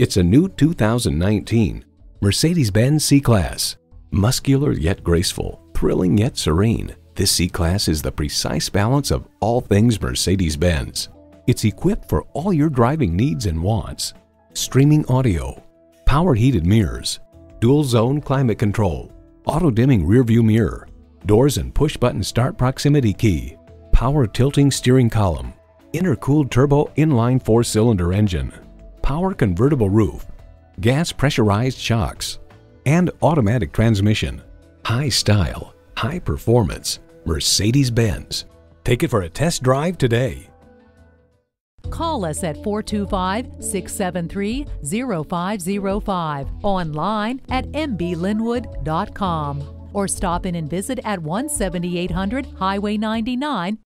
It's a new 2019 Mercedes-Benz C-Class. Muscular yet graceful, thrilling yet serene, this C-Class is the precise balance of all things Mercedes-Benz. It's equipped for all your driving needs and wants. Streaming audio, power heated mirrors, dual zone climate control, auto dimming rear view mirror, doors and push button start proximity key, power tilting steering column, intercooled turbo inline four cylinder engine, power convertible roof, gas pressurized shocks, and automatic transmission. High style, high performance, Mercedes-Benz. Take it for a test drive today. Call us at 425 673 0505, online at mblynnwood.com, or stop in and visit at 17800 Highway 99